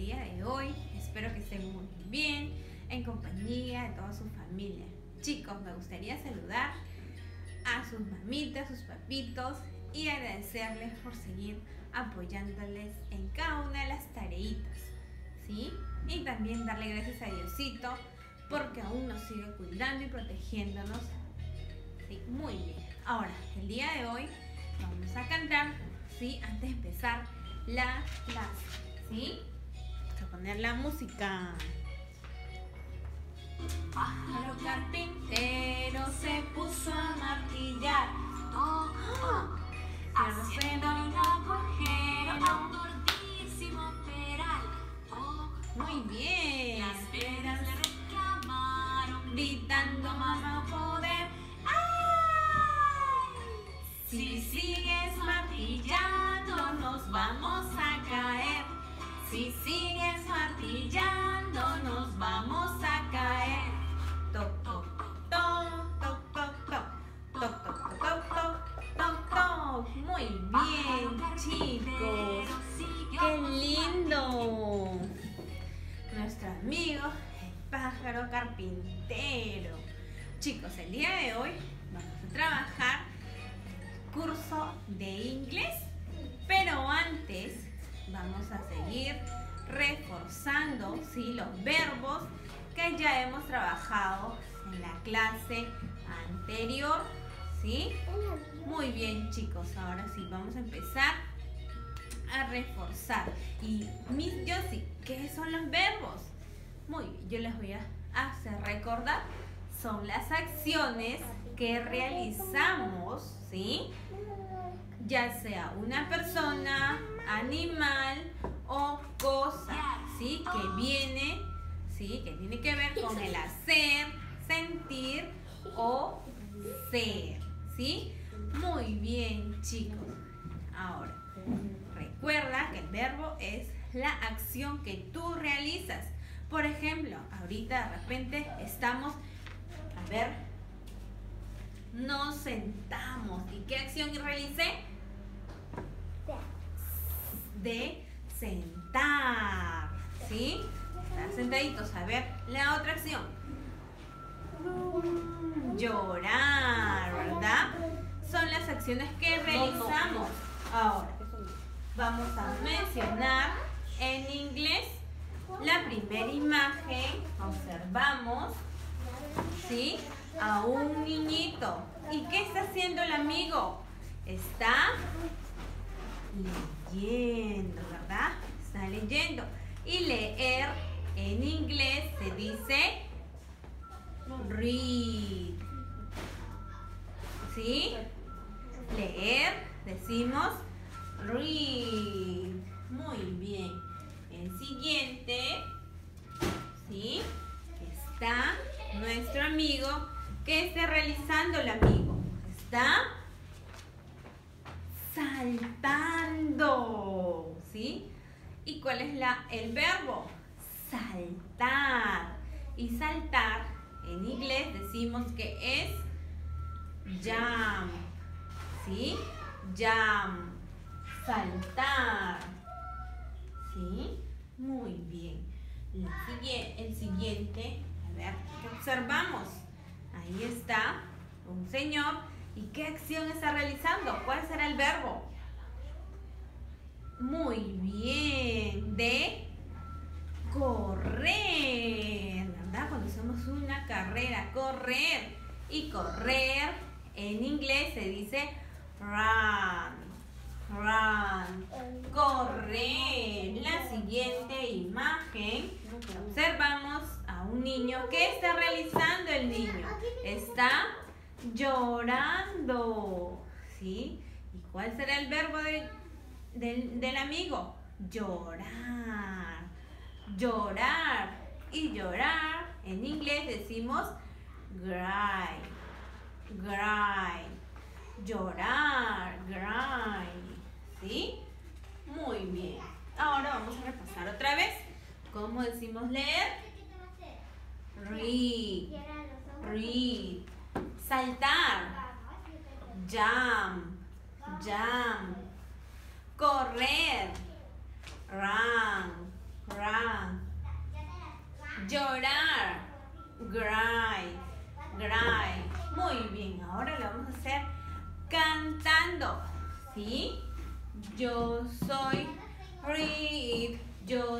día de hoy. Espero que estén muy bien, en compañía de toda su familia. Chicos, me gustaría saludar a sus mamitas, sus papitos y agradecerles por seguir apoyándoles en cada una de las tareitas. ¿Sí? Y también darle gracias a Diosito porque aún nos sigue cuidando y protegiéndonos. Sí, muy bien. Ahora, el día de hoy vamos a cantar, ¿sí? Antes de empezar la clase, ¿sí? A poner la música. Pájaro carpintero se puso a martillar. Oh, oh, haciendo un agujero a un gordísimo peral. Oh, Muy bien. Si sigues martillando nos vamos a caer. Toc, toc, toc, toc, toc, toc. Toc, toc, toc, toc, toc, toc, toc. Muy bien, chicos. ¡Qué lindo! Nuestro amigo, el pájaro carpintero. Chicos, el día de hoy vamos a trabajar curso de inglés, pero antes vamos a seguir reforzando ¿sí? los verbos que ya hemos trabajado en la clase anterior. ¿sí? Muy bien chicos, ahora sí vamos a empezar a reforzar. Y Miss Josie, ¿qué son los verbos? Muy bien, yo les voy a hacer recordar. Son las acciones que realizamos, ¿sí? Ya sea una persona, animal o cosa, ¿sí? Que viene, ¿sí? Que tiene que ver con el hacer, sentir o ser, ¿sí? Muy bien, chicos. Ahora, recuerda que el verbo es la acción que tú realizas. Por ejemplo, ahorita de repente estamos, ver, nos sentamos. ¿Y qué acción realicé? De sentar. ¿Sí? Estar sentaditos. A ver, la otra acción. Llorar, ¿verdad? Son las acciones que realizamos. Ahora, vamos a mencionar en inglés la primera imagen. Observamos, ¿sí? A un niñito. ¿Y qué está haciendo el amigo? Está leyendo, ¿verdad? Está leyendo. Y leer en inglés se dice read. ¿Sí? Leer, decimos read. Saltando, ¿sí? ¿Y cuál es la, el verbo? Saltar. Y saltar, en inglés decimos que es jump, ¿sí? Jump, saltar, ¿sí? Muy bien. El siguiente, a ver, ¿qué observamos? Ahí está un señor. ¿Y qué acción está realizando? ¿Cuál será el verbo? Muy bien. De correr, ¿verdad? Cuando hacemos una carrera, correr. Y correr en inglés se dice run. Run. Correr. La siguiente imagen. Observamos a un niño. ¿Qué está realizando el niño? Está llorando. ¿Sí? ¿Y cuál será el verbo de- del, del amigo? Llorar. Llorar. Y llorar, en inglés decimos cry. Cry. Llorar. Cry. ¿Sí? Muy bien. Ahora vamos a repasar otra vez. ¿Cómo decimos leer? Read. Read. Saltar. Jump. Jump correr, run, run, llorar, cry, cry. Muy bien, ahora lo vamos a hacer cantando, ¿sí? Yo soy Reed, yo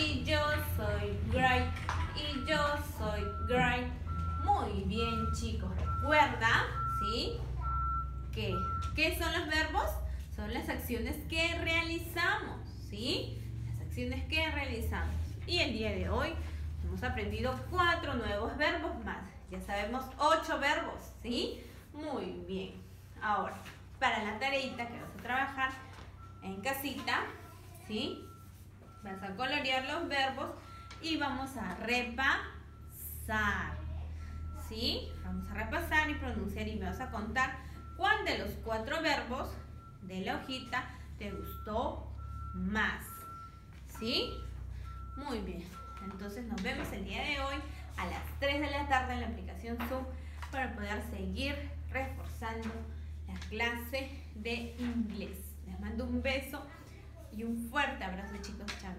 Y yo soy great. Y yo soy great. Muy bien, chicos. Recuerda, ¿sí? ¿Qué? ¿Qué son los verbos? Son las acciones que realizamos, ¿sí? Las acciones que realizamos. Y el día de hoy hemos aprendido cuatro nuevos verbos más. Ya sabemos ocho verbos, ¿sí? Muy bien. Ahora, para la tareita que vas a trabajar en casita, ¿sí? Vas a colorear los verbos y vamos a repasar. ¿Sí? Vamos a repasar y pronunciar y me vas a contar cuál de los cuatro verbos de la hojita te gustó más. ¿Sí? Muy bien. Entonces nos vemos el día de hoy a las 3 de la tarde en la aplicación Zoom para poder seguir reforzando la clase de inglés. Les mando un beso y un fuerte abrazo chicos. Chao.